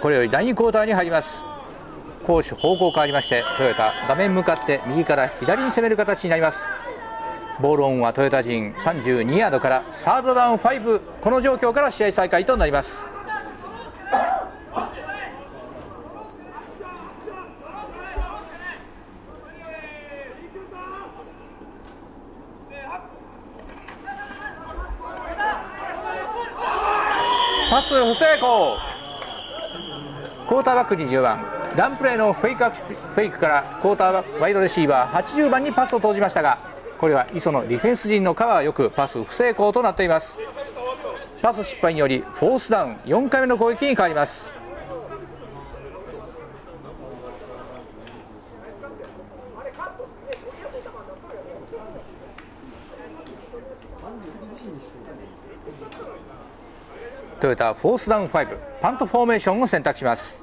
これより第2クォーターに入ります。攻守方向変わりましてトヨタ画面向かって右から左に攻める形になります。ボールオンはトヨタ陣32ヤードからサードダウン5この状況から試合再開となります。パス不成功。クォーターバック20番。ランプレーのフェイクフェイクからクォーターバックワイドレシーバー80番にパスを投じましたがこれは磯のディフェンス陣のカバーよくパス不成功となっています。パス失敗によりフォースダウン4回目の攻撃に変わります。トヨタフォースダウン5パントフォーメーションを選択します。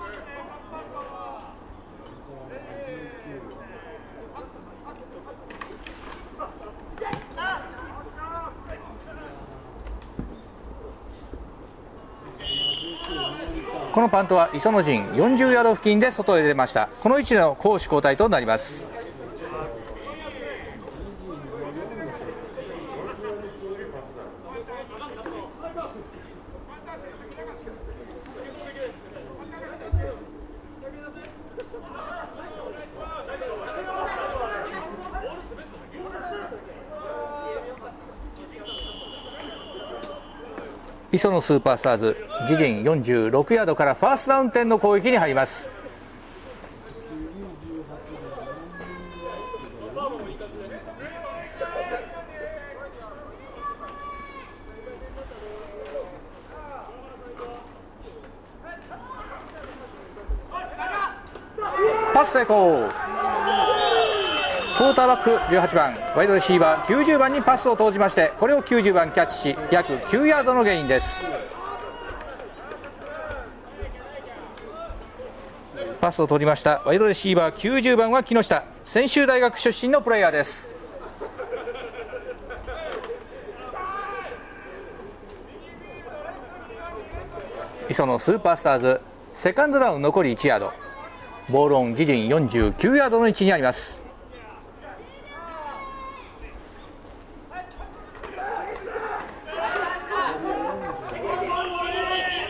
このパントは磯野陣40ヤード付近で外へ出ました。この位置での攻守交代となります。磯野スーパースターズ自陣46ヤードからファーストダウン点の攻撃に入ります。パス成功。クォーターバック18番ワイドレシーバー90番にパスを投じましてこれを90番キャッチし約9ヤードのゲインです。パスを取りましたワイドレシーバー90番は木下専修大学出身のプレイヤーです。磯野スーパースターズセカンドダウン残り1ヤード。ボールオン自陣49ヤードの位置にあります。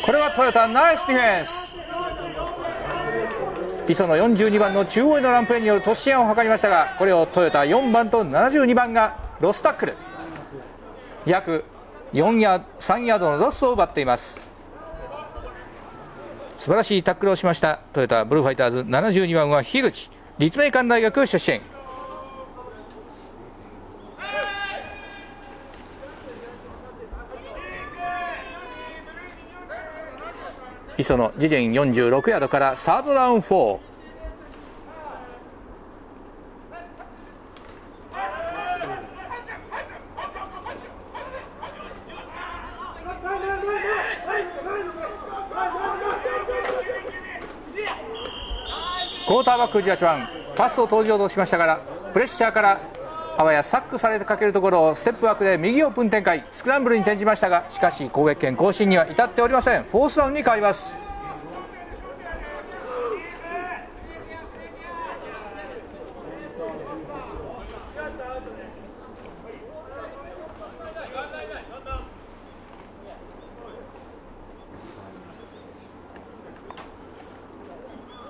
これはトヨタナイスディフェンス。磯野42番の中央へのランプレーによる突進を図りましたがこれをトヨタ4番と72番がロスタックル。約4ヤ3ヤードのロスを奪っています。素晴らしいタックルをしましたトヨタブルファイターズ72番は樋口立命館大学出身。磯野自陣46ヤードからサードダウン4クォーターバック18番パスを投じようとしましたからプレッシャーからあわやサックされてかけるところをステップワークで右オープン展開。スクランブルに転じましたがしかし攻撃権更新には至っておりません。フォースダウンに変わります。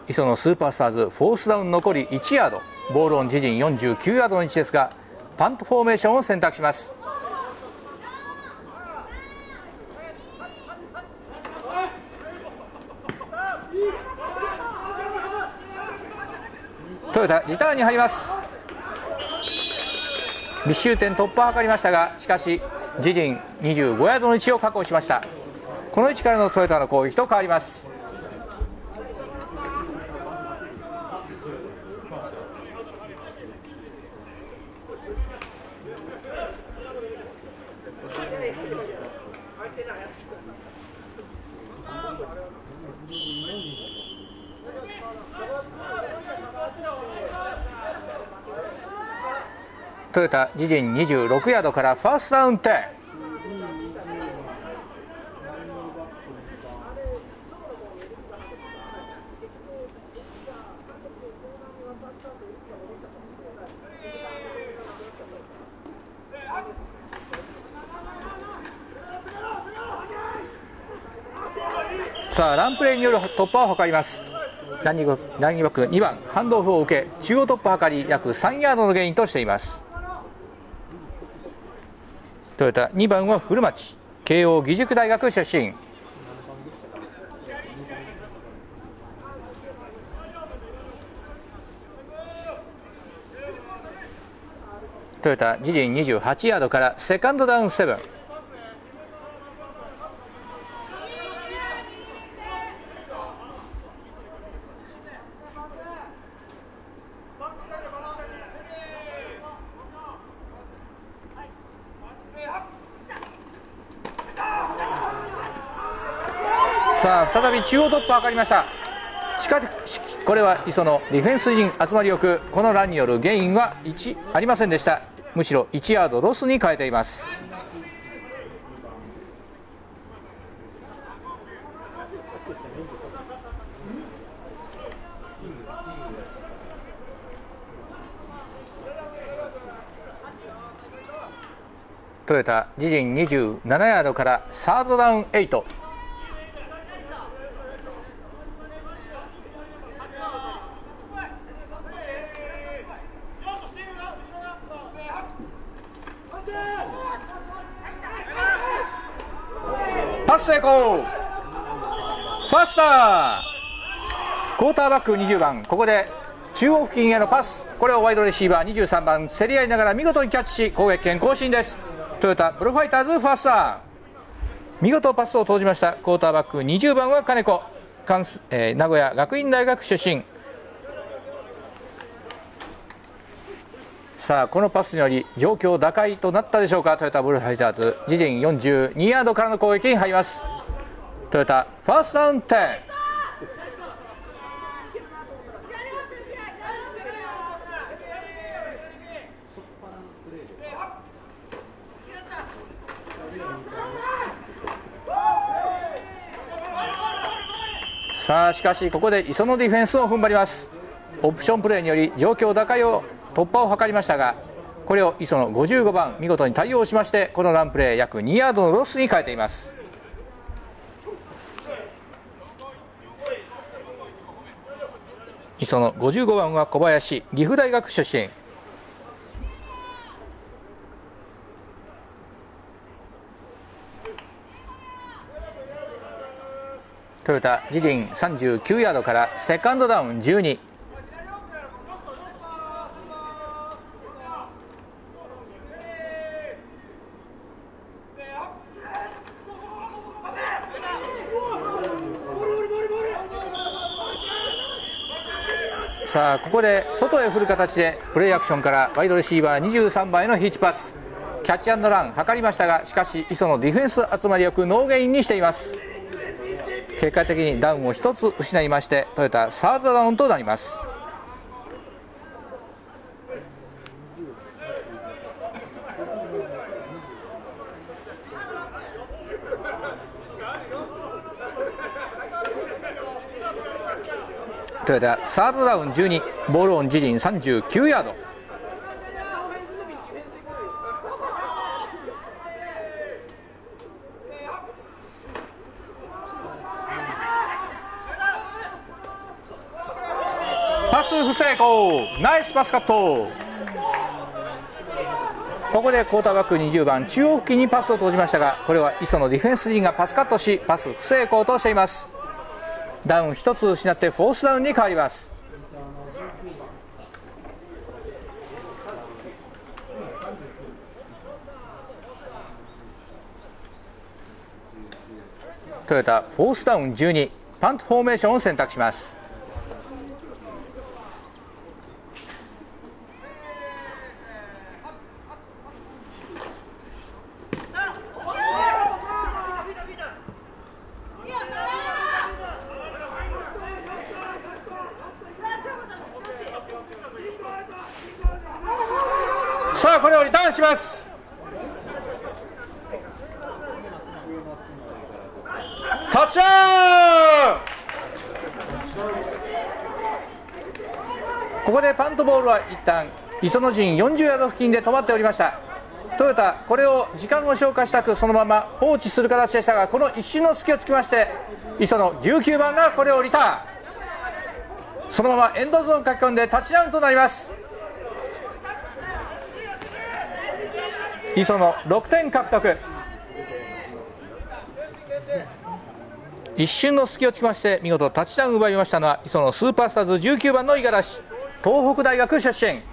磯野スーパースターズフォースダウン残り1ヤード。ボールオン自陣49ヤードの位置ですがパントフォーメーションを選択します。トヨタリターンに入ります。密集点突破を図りましたがしかし自陣25ヤードの位置を確保しました。この位置からのトヨタの攻撃と変わります。方自陣26ヤードからファーストダウンテさあランプレーによる突破を図ります。ランニングバック2番ハンドオフを受け中央突破を図り約3ヤードのゲインとしています。トヨタ2番は古町慶応義塾大学出身。トヨタ自陣28ヤードからセカンドダウン7さあ再び中央突破上がりました。しかしこれは磯のディフェンス陣集まりよくこのランによるゲインは1ありませんでした。むしろ1ヤードロスに変えています。トヨタ自陣27ヤードからサードダウン8パス成功ファスタークォーターバック20番ここで中央付近へのパス。これをワイドレシーバー23番競り合いながら見事にキャッチし攻撃権更新です。トヨタブルファイターズファースター見事パスを投じました。クォーターバック20番は金子。関、えー、名古屋学院大学出身。さあこのパスにより状況打開となったでしょうか。トヨタブルファイターズ。自陣42ヤードからの攻撃に入ります。トヨタファーストダウン10さあしかしここで磯のディフェンスを踏ん張ります。オプションプレーにより状況打開を突破を図りましたがこれを磯の55番見事に対応しましてこのランプレー約2ヤードのロスに変えています。磯の55番は小林岐阜大学出身。トヨタ自陣39ヤードからセカンドダウン12さあここで外へ振る形でプレーアクションからワイドレシーバー23番へのヒッチパス。キャッチアンドラン図りましたがしかし磯野ディフェンス集まりよくノーゲインにしています。結果的にダウンを1つ失いましてトヨタサードダウンとなります。トヨタサードダウン12ボールオン自陣39ヤード。成功。ナイスパスカット。ここでクォーターバック20番中央付近にパスを投じましたがこれは磯のディフェンス陣がパスカットしパス不成功としています。ダウン1つ失ってフォースダウンに変わります。トヨタフォースダウン12パントフォーメーションを選択しますさあこれをリターンしますタッチアウの陣40ヤード付近で止まっておりました。トヨタこれを時間を消化したくそのまま放置する形でしたがこの一瞬の隙をつきまして磯野19番がこれをリターンそのままエンドゾーン書き込んでタッチダウンとなります。磯野6点獲得。一瞬の隙をつきまして見事タッチダウンを奪いましたのは磯野スーパースターズ19番の五十嵐。東北大学出身。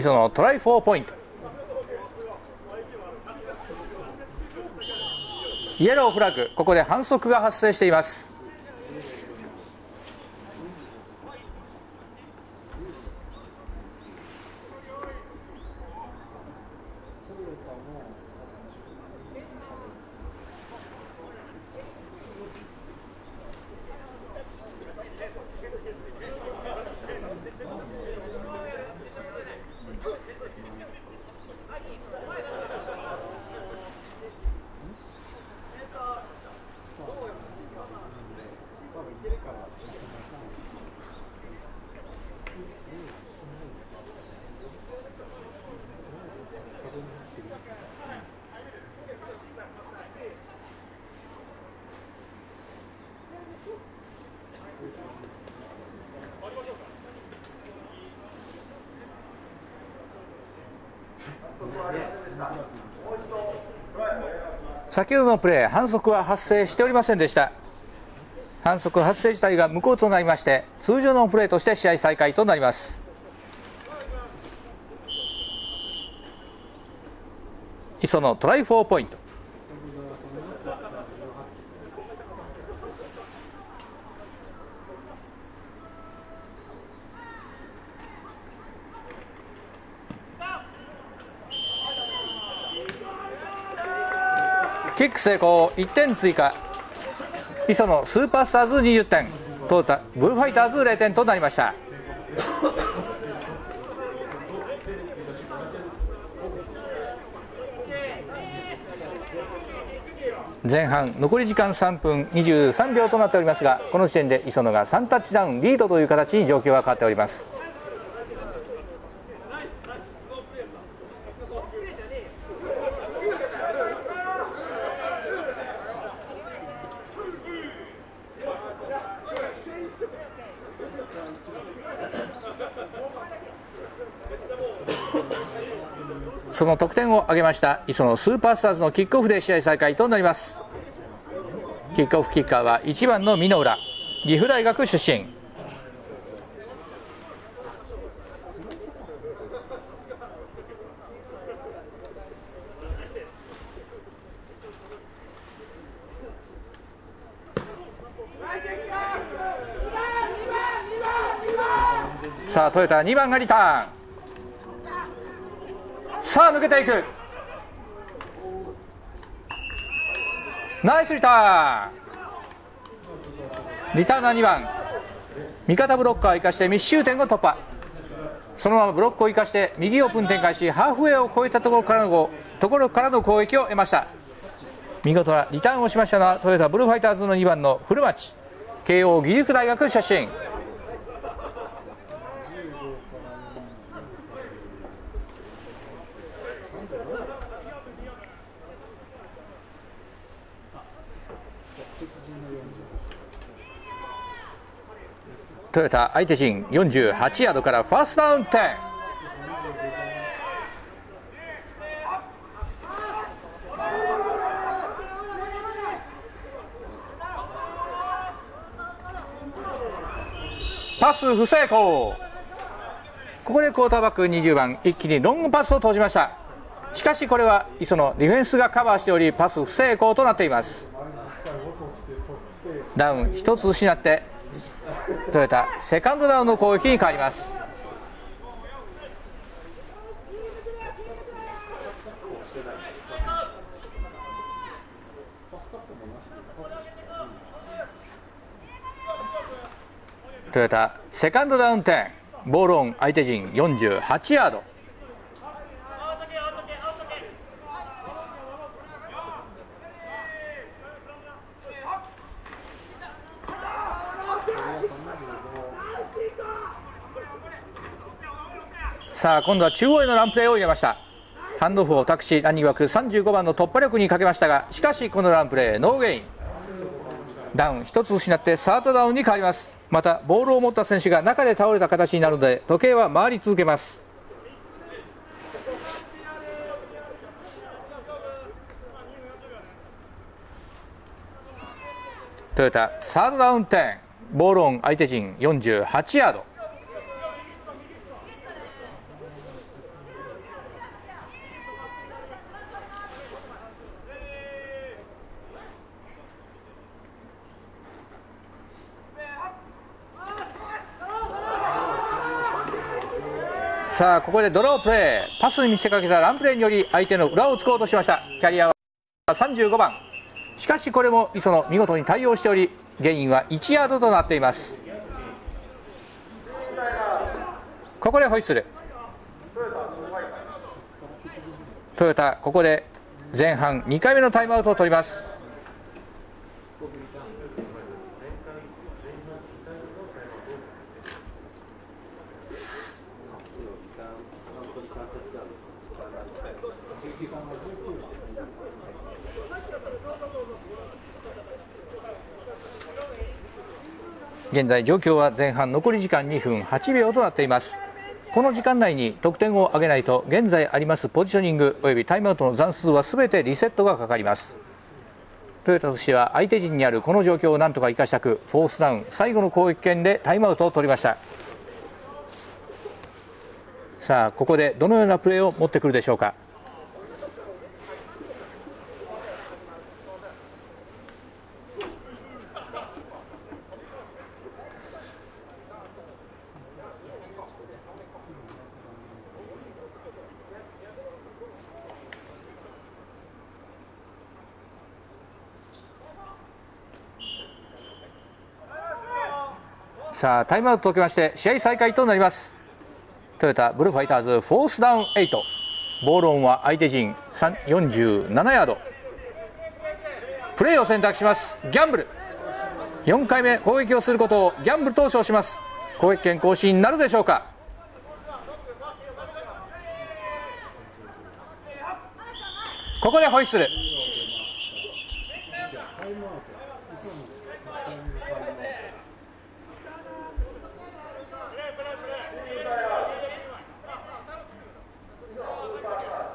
磯野トライ4ポイント。イエローフラッグここで反則が発生しています。先ほどのプレー反則は発生しておりませんでした。反則発生自体が無効となりまして通常のプレーとして試合再開となります。磯のトライ4ポイント。成功。1点追加。磯野スーパースターズ20点トヨタブルファイターズ0点となりました。前半残り時間3分23秒となっておりますがこの時点で磯野が3タッチダウンリードという形に状況が変わっております。その得点を挙げました磯野スーパースターズのキックオフで試合再開となります。キックオフキッカーは1番の美濃浦岐阜大学出身。さあトヨタ2番がリターン。さあ抜けていく。ナイスリターン。リターナー2番。味方ブロッカーを生かして密集点を突破。そのままブロックを生かして右オープン展開しハーフウェイを越えたところからのところからの攻撃を得ました。見事なリターンをしましたのはトヨタブルーファイターズの2番の古町。慶応義塾大学出身。トヨタ相手陣48ヤードからファーストダウン10パス不成功。ここでクォーターバック20番一気にロングパスを投じました。しかしこれは磯のディフェンスがカバーしておりパス不成功となっています。ダウン1つ失ってトヨタセカンドダウンの攻撃に変わります。トヨタセカンドダウン10ボールオン相手陣48ヤード。さあ今度は中央へのランプレーを入れました。ハンドオフを託し何枠35番の突破力にかけましたがしかしこのランプレーノーゲイン。ダウン1つ失ってサードダウンに変わります。またボールを持った選手が中で倒れた形になるので時計は回り続けます。トヨタサードダウン10ボールオン相手陣48ヤード。さあここでドロープレーパスに見せかけたランプレーにより相手の裏を突こうとしました。キャリアは35番。しかしこれも磯野見事に対応しておりゲインは1ヤードとなっています。ここでホイッスル。トヨタここで前半2回目のタイムアウトを取ります。現在状況は前半残り時間2分8秒となっています。この時間内に得点を挙げないと現在ありますポジショニングおよびタイムアウトの残数は全てリセットがかかります。トヨタとしては相手陣にあるこの状況をなんとか生かしたくフォースダウン最後の攻撃権でタイムアウトを取りました。さあここでどのようなプレーを持ってくるでしょうか。さあタイムアウトを解きまして試合再開となります。トヨタブルーファイターズフォースダウン8ボールオンは相手陣47ヤード。プレーを選択します。ギャンブル。4回目攻撃をすることをギャンブルと称します。攻撃権更新なるでしょうか。ここでホイッスル。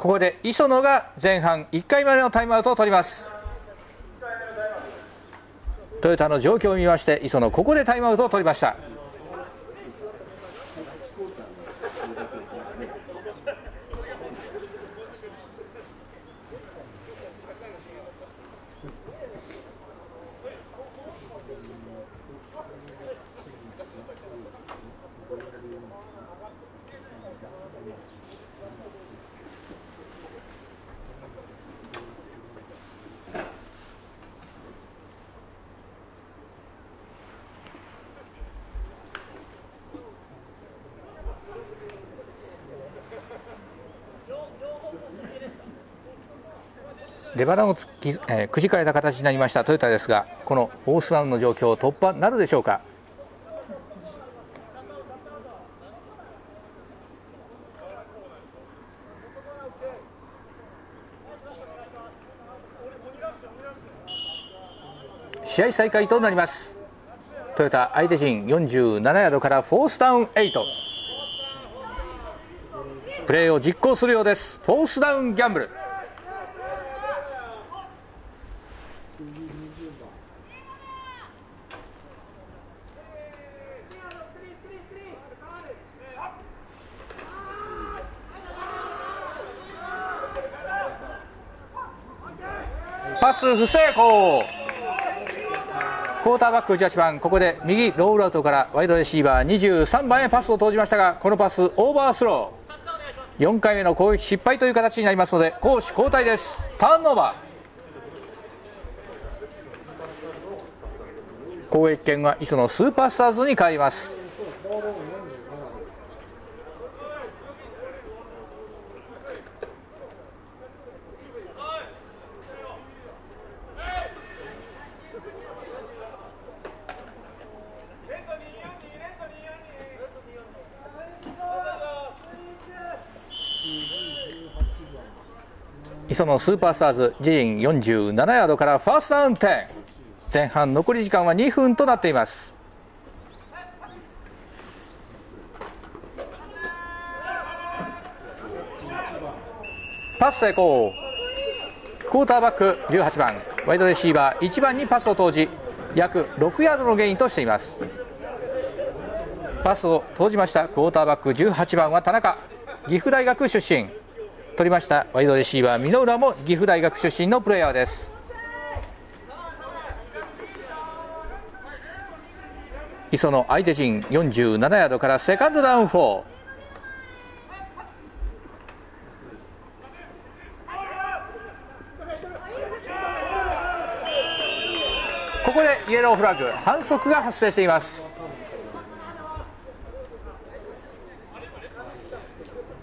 ここで磯野が前半1回までのタイムアウトを取ります。トヨタの状況を見まして磯野ここでタイムアウトを取りました。出花をつき、えー、くじかれた形になりました。トヨタですがこのフォースダウンの状況突破なるでしょうか？試合再開となります。トヨタ相手陣47ヤードからフォースダウン8プレーを実行するようです。フォースダウンギャンブルパス不成功クォーターバック18番ここで右ロールアウトからワイドレシーバー23番へパスを投じましたがこのパスオーバースロー。4回目の攻撃失敗という形になりますので攻守交代です。ターンオーバー。攻撃権は磯のスーパースターズに変わります。磯野スーパースターズ自陣47ヤードからファーストダウン10前半残り時間は2分となっています。パス成功クォーターバック18番ワイドレシーバー1番にパスを投じ約6ヤードのゲインとしています。パスを投じましたクォーターバック18番は田中岐阜大学出身。取りました。ワイドレシーバー箕浦も岐阜大学出身のプレーヤーです。磯野相手陣47ヤードからセカンドダウン4ここでイエローフラッグ反則が発生しています。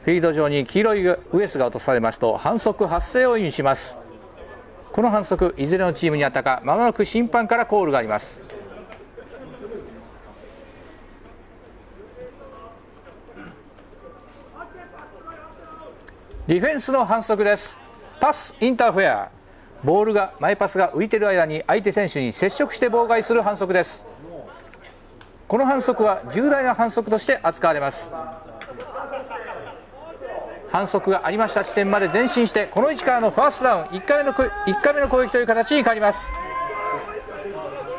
フィード上に黄色いウエスが落とされますと反則発生を意味します。この反則いずれのチームにあったかまもなく審判からコールがあります。ディフェンスの反則です。パスインターフェア。ボールが前パスが浮いている間に相手選手に接触して妨害する反則です。この反則は重大な反則として扱われます。反則がありました地点まで前進してこの位置からのファーストダウン1回目の ,1 回目の攻撃という形に変わります。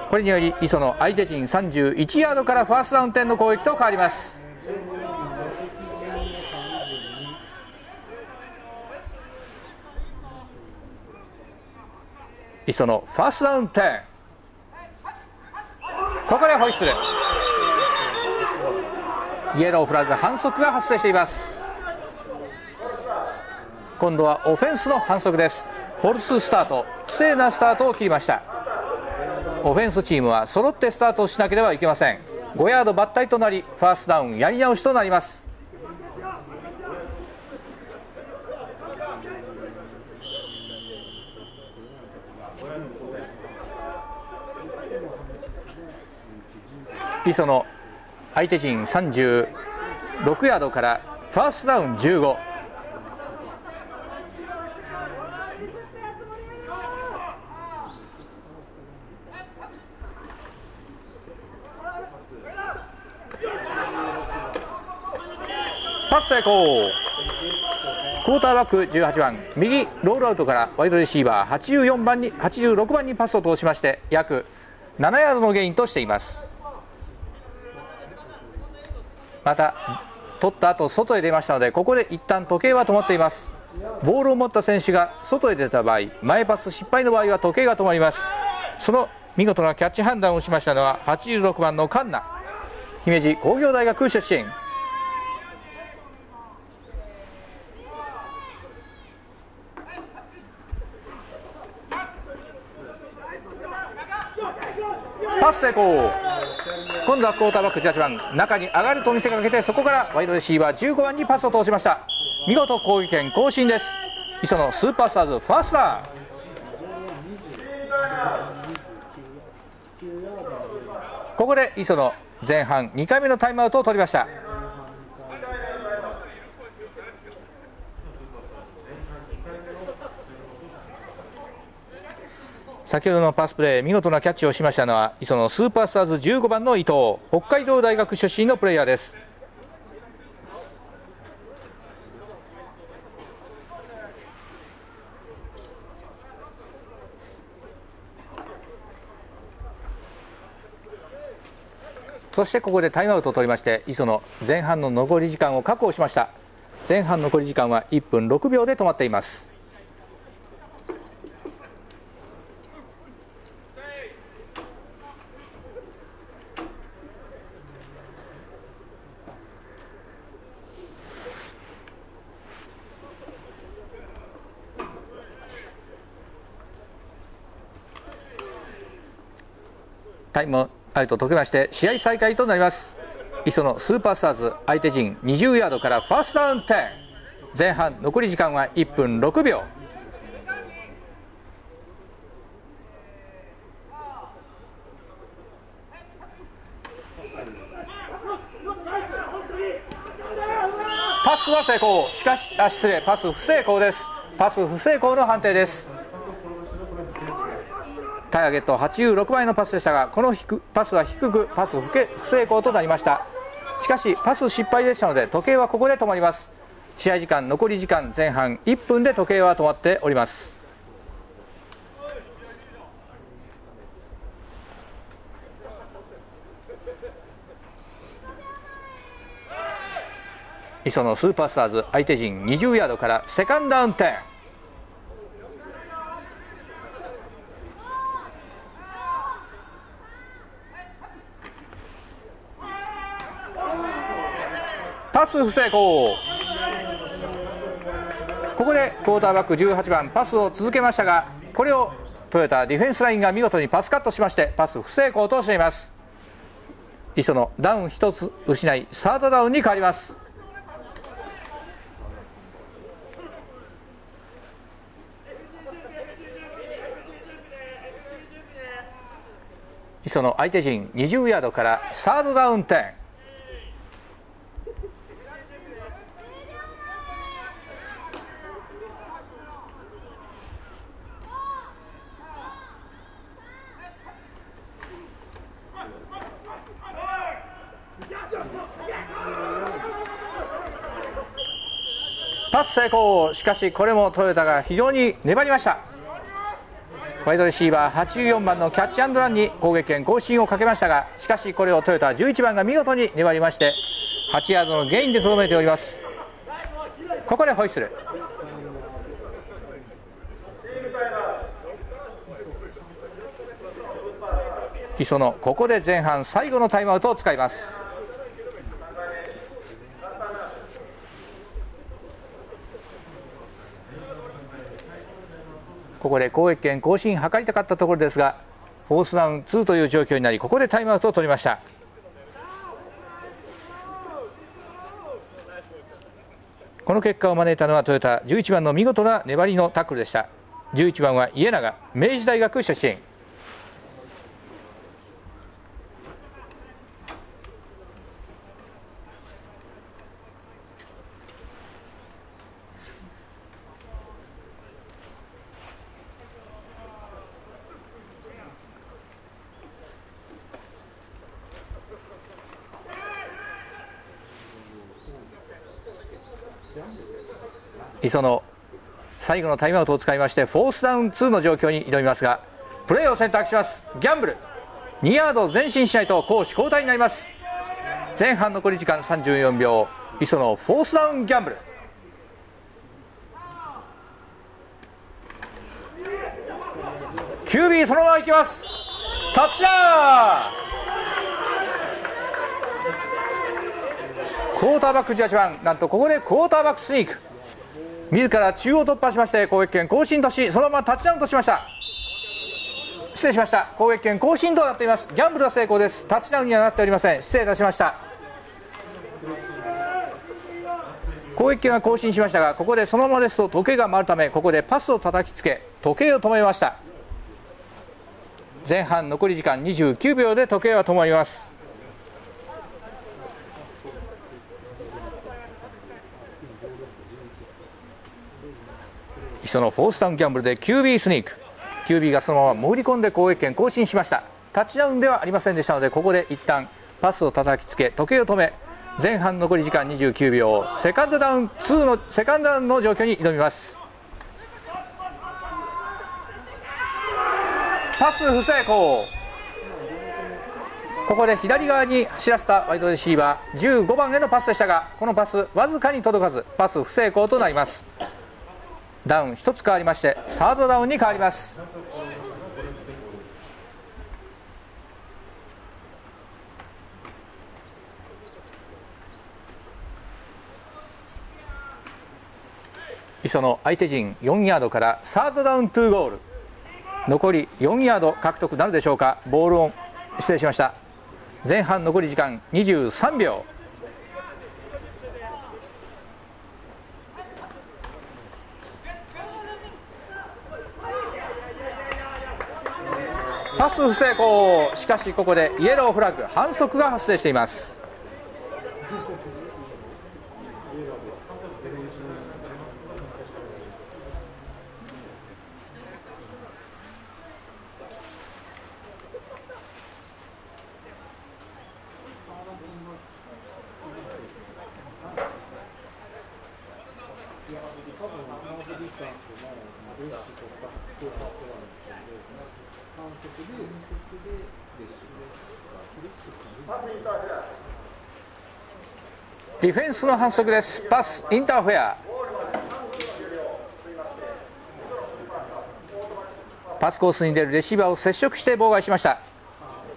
これにより磯の相手陣31ヤードからファーストダウン点の攻撃と変わります。磯のファーストダウン10ここでホイッスル。イエローフラッグ反則が発生しています。今度はオフェンスの反則です。フォルススタート。不正なスタートを切りました。オフェンスチームは揃ってスタートしなければいけません。5ヤード抜体となりファーストダウンやり直しとなります。磯の相手陣36ヤードからファーストダウン15パス成功。クォーターバック18番。右ロールアウトからワイドレシーバー84番に86番にパスを通しまして約7ヤードのゲインとしています。また取った後外へ出ましたのでここで一旦時計は止まっています。ボールを持った選手が外へ出た場合前パス失敗の場合は時計が止まります。その見事なキャッチ判断をしましたのは86番のカンナ。姫路工業大学出身。パス成功。今度はクォーターバック18番。中に上がると見せかけてそこからワイドレシーバー15番にパスを通しました。見事攻撃権更新です。磯野スーパースターズファースター。ここで磯野前半2回目のタイムアウトを取りました。先ほどのパスプレー見事なキャッチをしましたのは磯野スーパースターズ15番の伊藤。北海道大学出身のプレイヤーです。そしてここでタイムアウトを取りまして磯野前半の残り時間を確保しました。前半残り時間は1分6秒で止まっています。タイムアウト解けまして試合再開となります。磯野スーパースターズ相手陣20ヤードからファーストダウン10前半残り時間は1分6秒。パスは成功。しかしあ失礼。パス不成功です。パス不成功の判定です。ターゲット86枚のパスでしたがこのパスは低くパス不成功となりました。しかしパス失敗でしたので時計はここで止まります。試合時間残り時間前半1分で時計は止まっております。磯のスーパースターズ相手陣20ヤードからセカンドダウン10パス不成功。ここでクォーターバック18番パスを続けましたがこれをトヨタディフェンスラインが見事にパスカットしましてパス不成功としています。磯のダウン1つ失いサードダウンに変わります。磯の相手陣20ヤードからサードダウン10パしかしこれもトヨタが非常に粘りました。ワイドレシーバー84番のキャッチアンドランに攻撃権更新をかけましたがしかしこれをトヨタ11番が見事に粘りまして8ヤードのゲインでとどめております。ここでホイッスル。磯野ここで前半最後のタイムアウトを使います。ここで攻撃権更新図りたかったところですがフォースダウン2という状況になりここでタイムアウトを取りました。この結果を招いたのはトヨタ11番の見事な粘りのタックルでした。11番は家永明治大学出身。磯野最後のタイムアウトを使いましてフォースダウン2の状況に挑みますがプレーを選択します。ギャンブル。2ヤード前進しないと攻守交代になります。前半残り時間34秒。磯野フォースダウンギャンブル。キュービーそのままいきます。タッチダウンクォーターバック18番なんとここでクォーターバックスニーク。自ら中央突破しまして攻撃権更新としそのままタッチダウンとしました。失礼しました。攻撃権更新となっています。ギャンブルは成功です。タッチダウンにはなっておりません。失礼いたしました。攻撃権は更新しましたがここでそのままですと時計が回るためここでパスを叩きつけ時計を止めました。前半残り時間29秒で時計は止まります。そのフォースダウンギャンブルで QB スニーク。QB がそのまま潜り込んで攻撃権更新しました。タッチダウンではありませんでしたのでここで一旦パスを叩きつけ時計を止め前半残り時間29秒セカンドダウン2のセカンドダウンの状況に挑みます。パス不成功。ここで左側に走らせたワイドレシーバー15番へのパスでしたがこのパスわずかに届かずパス不成功となります。ダウン1つ変わりましてサードダウンに変わります。磯の相手陣4ヤードからサードダウン2ゴール。残り4ヤード獲得なるでしょうか。ボールオン失礼しました。前半残り時間23秒。パス不成功。しかしここでイエローフラッグ反則が発生しています。ンスの反則です。パスインターフェア。パスコースに出るレシーバーを接触して妨害しました。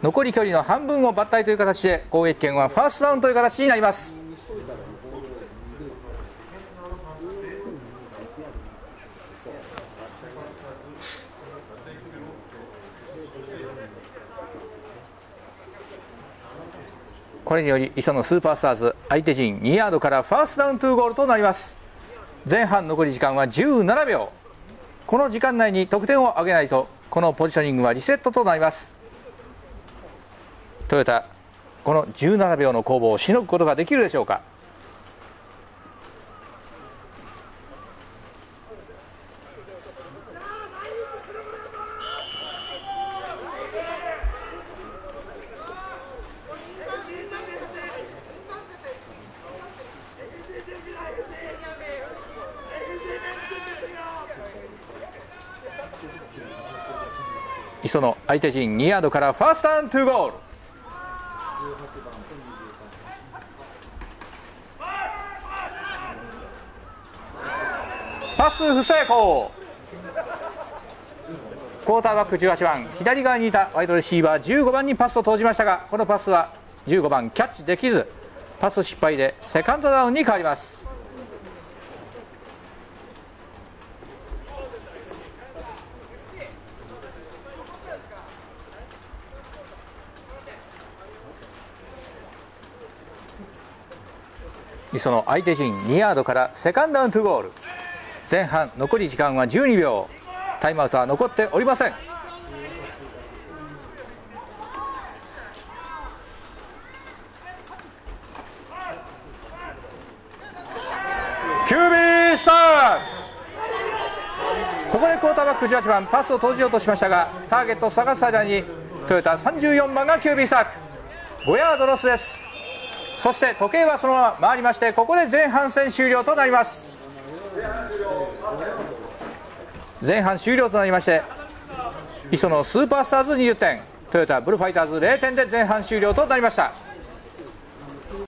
残り距離の半分を抜体という形で攻撃権はファーストダウンという形になります。これにより磯野スーパースターズ相手陣2ヤードからファーストダウン2ゴールとなります。前半残り時間は17秒。この時間内に得点を挙げないとこのポジショニングはリセットとなります。トヨタこの17秒の攻防をしのぐことができるでしょうか。磯の相手陣2ヤードからファーストダウン2ゴール。パス不成功。クォーターバック18番左側にいたワイドレシーバー15番にパスを投じましたがこのパスは15番キャッチできずパス失敗でセカンドダウンに変わります。磯の相手陣2ヤードからセカンドダウン2ゴール。前半残り時間は12秒。タイムアウトは残っておりません。キュービーここでクォーターバック18番パスを投じようとしましたがターゲットを探す間にトヨタ34番がキュービーサーク。5ヤードロスです。そして時計はそのまま回りましてここで前半戦終了となります。前半終了となりまして磯野スーパースターズ20点トヨタブルファイターズ0点で前半終了となりました。